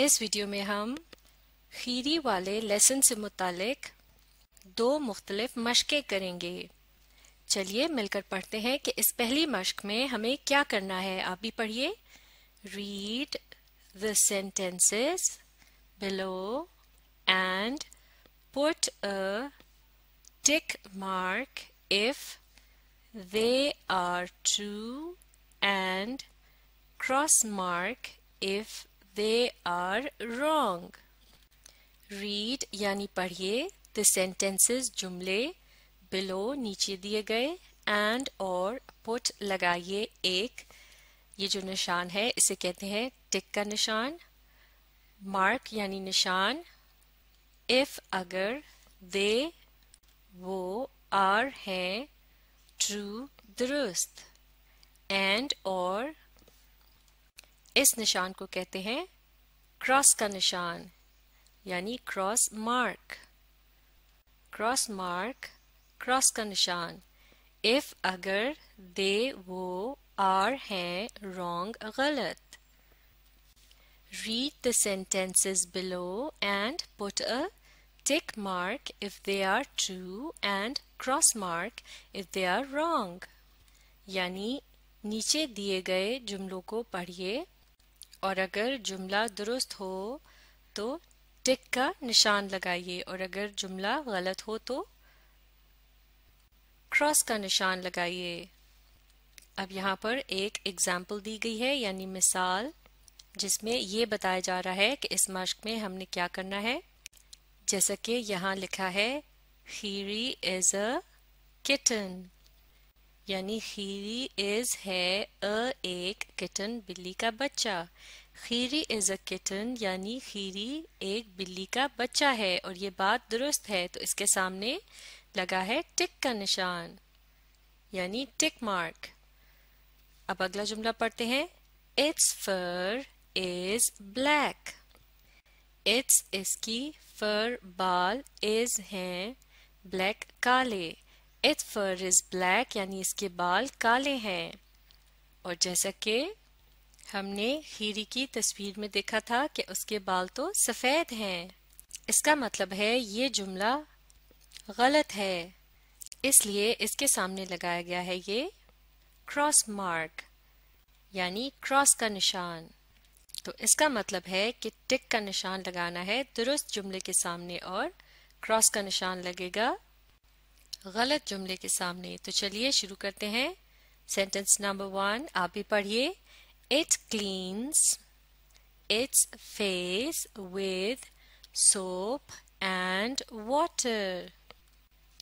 इस वीडियो में हम खीरी वाले लेसन से मुतालिक दो मुख्तलिफ़ मशक़ें करेंगे। चलिए मिलकर पढ़ते हैं कि इस पहली मशक में हमें क्या करना है। आप भी पढ़िए। Read the sentences below and put a tick mark if they are true and cross mark if they are wrong. Read यानी पढ़िए the sentences जुमले, below नीचे दिए गए, and और put लगाइए एक. ये जो निशान है, इसे कहते हैं टिक का निशान. मार्क यानी निशान. इफ़ अगर दे वो आर हैं ट्रू दुरुस्त. एंड और इस निशान को कहते हैं क्रॉस का निशान, यानी cross mark. Cross mark, cross का निशान। इफ़ अगर दे वो आर हैं रॉन्ग, गलत। Read the sentences below and put a tick mark if they are true and cross mark if they are wrong यानी नीचे दिए गए जुमलों को पढ़िए। और अगर जुमला दुरुस्त हो तो टिक का निशान लगाइए और अगर जुमला गलत हो तो क्रॉस का निशान लगाइए। अब यहाँ पर एक एग्ज़ाम्पल दी गई है, यानी मिसाल, जिसमें ये बताया जा रहा है कि इस मश्क में हमने क्या करना है। जैसा कि यहाँ लिखा है हीरी इज़ अ किटन यानी खीरी इज़ है अ, एक किटन बिल्ली का बच्चा। खीरी इज़ अ किटन यानी खीरी एक बिल्ली का बच्चा है, और ये बात दुरुस्त है तो इसके सामने लगा है टिक का निशान, यानी टिक मार्क अब अगला जुमला पढ़ते हैं। It's fur is black it's इसकी फर बाल इज़ हैं ब्लैक काले। इट्स फर इज़ ब्लैक, यानी इसके बाल काले हैं। और जैसा कि हमने हीरी की तस्वीर में देखा था कि उसके बाल तो सफ़ेद हैं। इसका मतलब है ये जुमला गलत है। इसलिए इसके सामने लगाया गया है ये क्रॉस मार्क यानी क्रॉस का निशान। तो इसका मतलब है कि टिक का निशान लगाना है, दुरुस्त जुमले के सामने और क्रॉस का निशान लगेगा। गलत जुमले के सामने। तो चलिए शुरू करते हैं। सेंटेंस नंबर वन आप भी पढ़िए। It cleans its face with soap and water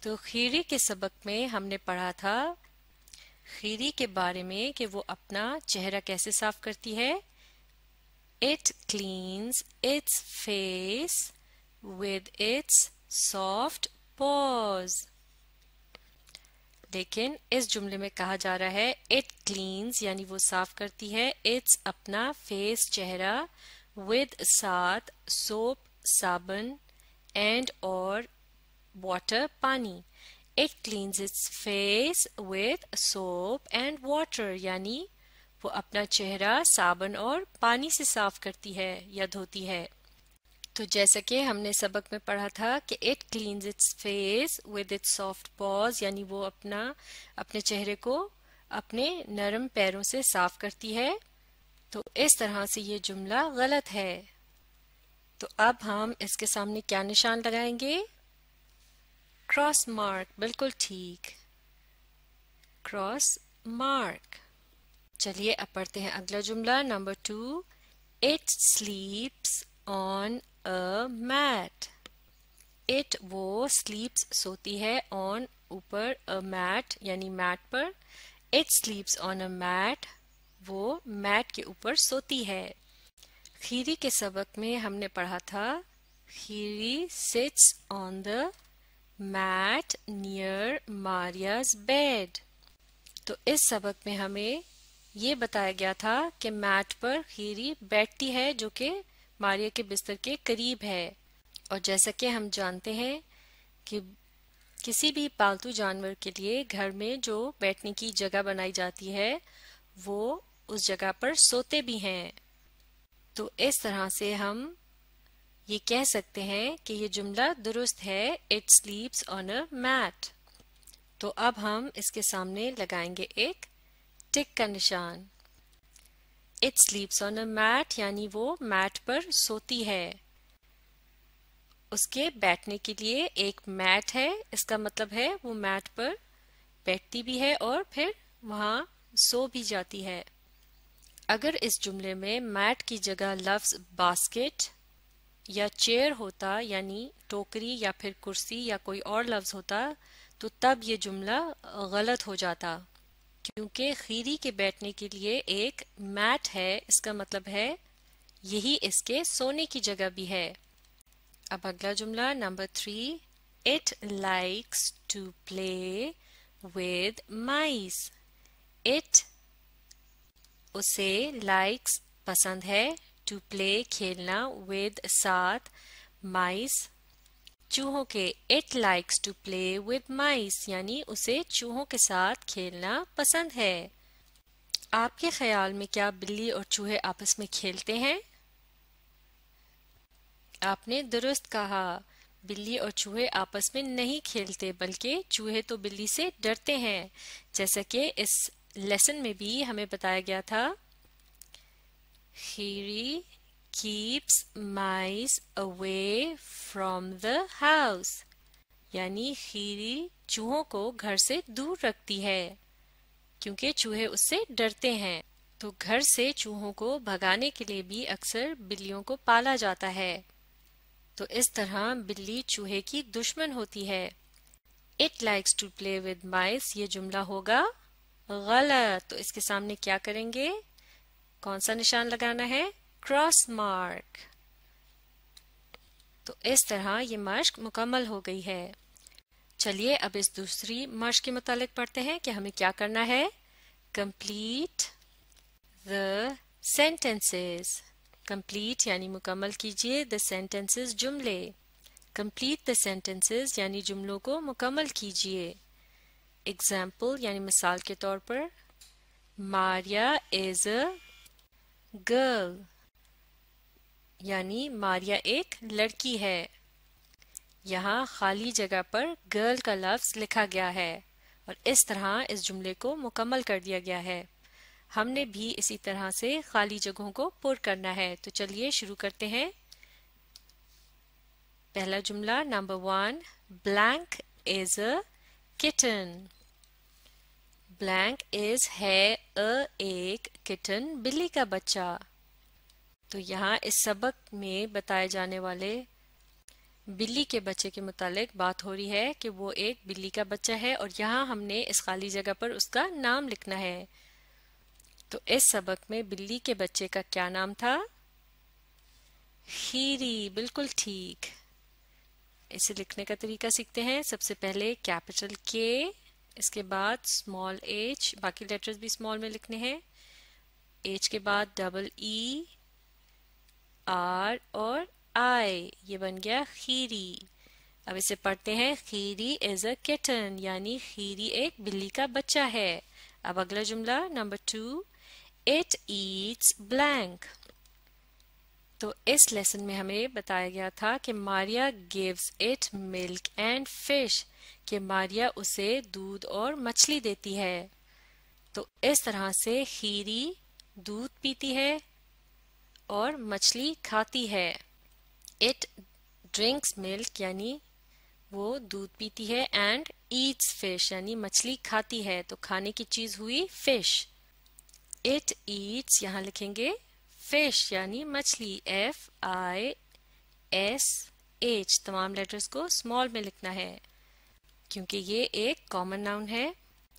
तो खीरी के सबक में हमने पढ़ा था, खीरी के बारे में कि वो अपना चेहरा कैसे साफ़ करती है। It cleans its face with its soft paws लेकिन इस जुमले में कहा जा रहा है इट क्लीन्स यानी वो साफ़ करती है इट्स अपना फेस चेहरा विद साथ सोप साबन एंड और वाटर पानी। It cleans its face with soap and water यानी वो अपना चेहरा, साबन और पानी से साफ़ करती है या धोती है। तो जैसा कि हमने सबक में पढ़ा था कि it cleans its face with its soft paws यानी वो अपना, अपने चेहरे को अपने नरम पैरों से साफ़ करती है। तो इस तरह से ये जुमला गलत है। तो अब हम इसके सामने क्या निशान लगाएँगे? क्रॉस मार्क बिल्कुल ठीक। क्रॉस मार्क चलिए अब पढ़ते हैं अगला जुमला number two it sleeps on a mat it वो स्लीप्स सोती है ऑन ऊपर अ मैट यानी मैट पर. It sleeps on a mat वो मैट के ऊपर सोती है. खीरी के सबक में हमने पढ़ा था, Khiri sits on the mat near Maria's bed तो इस सबक में हमें ये बताया गया था कि मैट पर खीरी बैठती है जो कि मारिया के बिस्तर के करीब है। और जैसा कि हम जानते हैं कि किसी भी पालतू जानवर के लिए घर में जो बैठने की जगह बनाई जाती है, वो उस जगह पर सोते भी हैं। तो इस तरह से हम ये कह सकते हैं कि ये जुमला दुरुस्त है। It sleeps on a mat तो अब हम इसके सामने लगाएँगे एक टिक का निशान। It sleeps on a mat यानी वो मैट पर सोती है। उसके बैठने के लिए एक मैट है। इसका मतलब है वो मैट पर बैठती भी है और फिर वहाँ सो भी जाती है। अगर इस जुमले में मैट की जगह लफ्ज बास्केट या चेयर होता, यानी टोकरी या फिर कुर्सी या कोई और लफ्ज होता तो तब ये जुमला गलत हो जाता। क्योंकि खीरी के बैठने के लिए एक मैट है, इसका मतलब है यही इसके सोने की जगह भी है। अब अगला जुमला number three it likes to play with mice it उसे लाइक्स पसंद है टू प्ले खेलना विद साथ माइस चूहों के it likes to play with mice यानी उसे चूहों के साथ खेलना पसंद है। आपके ख्याल में क्या बिल्ली और चूहे आपस में खेलते हैं? आपने दुरुस्त कहा, बिल्ली और चूहे आपस में नहीं खेलते, बल्कि चूहे तो बिल्ली से डरते हैं। जैसा कि इस लेसन में भी हमें बताया गया था। Kheri keeps mice away from the house. यानी खीरी चूहों को घर से दूर रखती है, क्योंकि चूहे उससे डरते हैं। तो घर से चूहों को भगाने के लिए भी अक्सर बिल्लियों को पाला जाता है। तो इस तरह बिल्ली चूहे की दुश्मन होती है। It likes to play with mice ये जुमला होगा। गलत तो इसके सामने क्या करेंगे? कौन सा निशान लगाना है? क्रॉस मार्क तो इस तरह ये मश्क मुकम्मल हो गई है। चलिए अब इस दूसरी मश्क के मुतालिक पढ़ते हैं कि हमें क्या करना है। कंप्लीट द सेंटेंसेस कंप्लीट यानी मुकम्मल कीजिए द सेंटेंसेस जुमले। कंप्लीट द सेंटेंसेस यानी जुमलों को मुकम्मल कीजिए। एग्ज़ाम्पल यानी मिसाल के तौर पर मारिया इज़ अ गर्ल यानी मारिया एक लड़की है। यहाँ खाली जगह पर गर्ल का लफ्ज लिखा गया है और इस तरह इस जुमले को मुकम्मल कर दिया गया है। हमने भी इसी तरह से खाली जगहों को पुर करना है। तो चलिए शुरू करते हैं। पहला जुमला number one blank is a kitten blank is है अ एक किटन बिल्ली का बच्चा। तो यहाँ इस सबक में बताए जाने वाले बिल्ली के बच्चे के मुतालिक बात हो रही है कि वो एक बिल्ली का बच्चा है और यहाँ हमने इस खाली जगह पर उसका नाम लिखना है। तो इस सबक में बिल्ली के बच्चे का क्या नाम था? हीरी बिल्कुल ठीक। इसे लिखने का तरीका सीखते हैं। सबसे पहले कैपिटल के इसके बाद स्मॉल एच बाकी लेटर्स भी स्मॉल में लिखने हैं। एच के बाद डबल ई e, आर और आई, ये बन गया खीरी। अब इसे पढ़ते हैं, खीरी इज़ अ किटन यानी खीरी एक बिल्ली का बच्चा है। अब अगला जुमला number two it eats blank तो इस लेसन में हमें बताया गया था कि Maria gives it milk and fish कि मारिया उसे दूध और मछली देती है। तो इस तरह से खीरी दूध पीती है और मछली खाती है। इट ड्रिंक्स मिल्क यानी वो दूध पीती है एंड ईट्स फ़िश यानी मछली खाती है। तो खाने की चीज़ हुई फ़िश इट ईट्स यहाँ लिखेंगे फ़िश यानी मछली। एफ़ आई एस एच तमाम लेटर्स को स्मॉल में लिखना है। क्योंकि ये एक कॉमन नाउन है,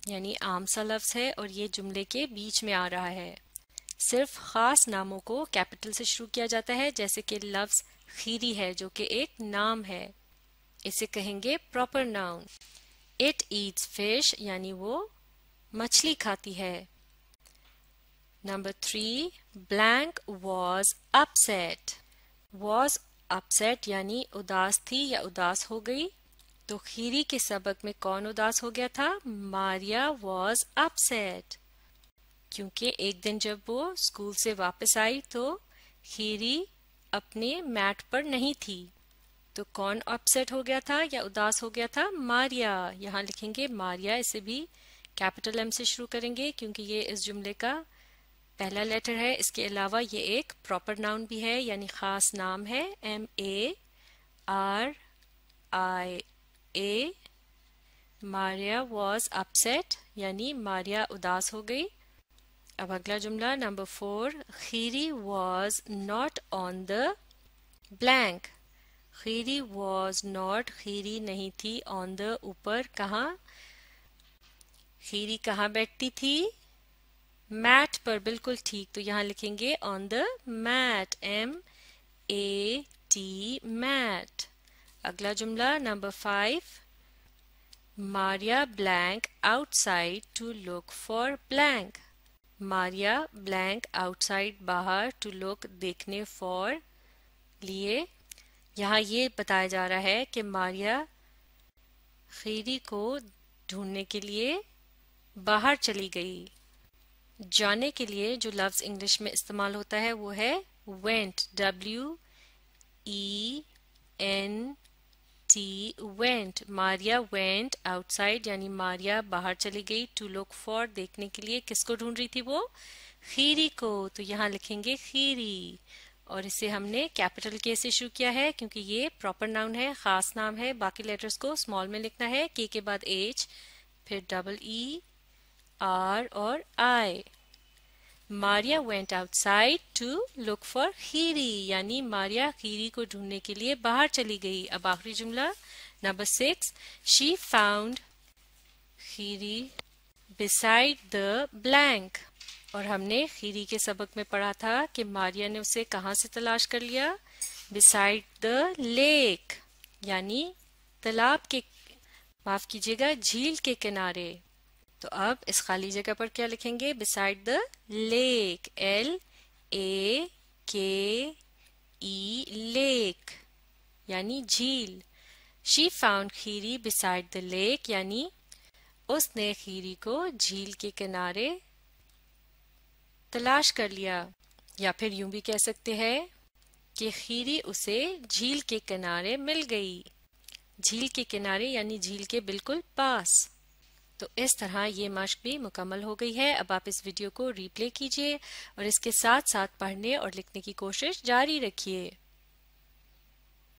यानी आम सा लफ्ज है और ये जुमले के बीच में आ रहा है। सिर्फ़ खास नामों को कैपिटल से शुरू किया जाता है, जैसे कि लफ्ज खीरी है, जो कि एक नाम है। इसे कहेंगे proper noun it eats fish यानी वो मछली खाती है। Number three blank was upset was upset यानी उदास थी या उदास हो गई। तो खीरी के सबक में कौन उदास हो गया था? मारिया वॉज़ अपसेट क्योंकि एक दिन जब वो स्कूल से वापस आई तो खीरी अपने मैट पर नहीं थी। तो कौन अपसेट हो गया था या उदास हो गया था? मारिया। यहाँ लिखेंगे, मारिया इसे भी कैपिटल एम से शुरू करेंगे क्योंकि ये इस जुमले का पहला लेटर है। इसके अलावा ये एक प्रॉपर नाउन भी है, यानी खास नाम है। M A R I A Maria was upset यानी मारिया उदास हो गई। अब अगला जुमला number four Khiri was not on the blank Khiri was not Khiri नहीं थी ऑन द ऊपर, कहा? खीरी कहाँ बैठती थी? मैट पर, बिल्कुल ठीक। तो यहाँ लिखेंगे on the mat M A T mat अगला जुमला number five Maria blank outside to look for blank Maria blank outside बाहर टू लुक देखने फॉर लिए। यहाँ ये बताया जा रहा है कि मारिया खीरी को ढूँढने के लिए बाहर चली गई। जाने के लिए जो लफ्ज इंग्लिश में इस्तेमाल होता है वो है went W E N T went Maria went outside यानी मारिया बाहर चली गई टू लुक फॉर देखने के लिए किसको ढूंढ रही थी वो? खीरी को। तो यहाँ लिखेंगे खीरी। और इसे हमने कैपिटल के से शुरू किया है, क्योंकि ये प्रॉपर नाउन है, खास नाम है। बाकी लेटर्स को स्मॉल में लिखना है। के के बाद एच फिर डबल ई आर और I Maria went outside to look for Khiri, यानी मारिया खीरी को ढूँढने के लिए बाहर चली गई। अब आखिरी जुमला number six she found Khiri beside the blank और हमने खीरी के सबक में पढ़ा था कि मारिया ने उसे कहाँ से तलाश कर लिया? बिसाइड द लेक यानी तालाब के, माफ़ कीजिएगा, झील के किनारे। तो अब इस खाली जगह पर क्या लिखेंगे? Beside the lake L A K E lake यानी झील. She found Khiri beside the lake यानी उसने खीरी को झील के किनारे तलाश कर लिया. या फिर यूँ भी कह सकते हैं कि खीरी उसे झील के किनारे मिल गई. झील के किनारे यानी झील के बिल्कुल पास. तो इस तरह ये मश्क भी मुकम्मल हो गई है। अब आप इस वीडियो को रिप्ले कीजिए और इसके साथ साथ पढ़ने और लिखने की कोशिश जारी रखिए।